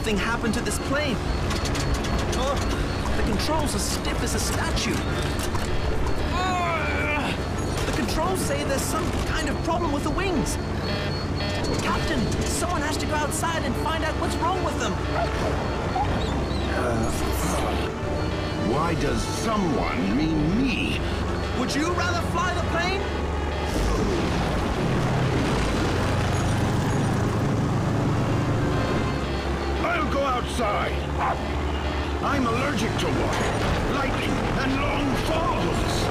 Something happened to this plane. Oh, the controls are stiff as a statue. The controls say there's some kind of problem with the wings. Captain, someone has to go outside and find out what's wrong with them. Why does someone mean me? Would you rather fly the plane? I'm allergic to water, lightning, and long falls.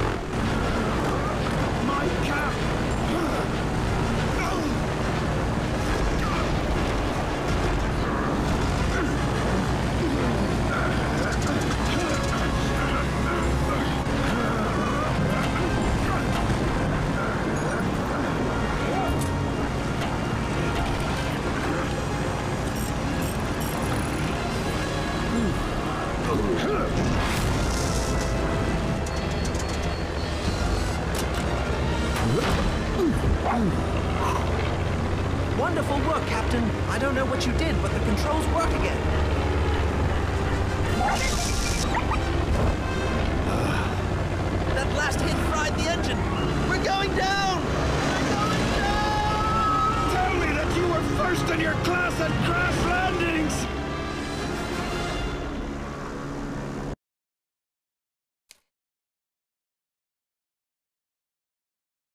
Wonderful work, Captain. I don't know what you did, but the controls work again. That blast hit fried the engine. We're going down! We're going down! Tell me that you were first in your class at crash landings!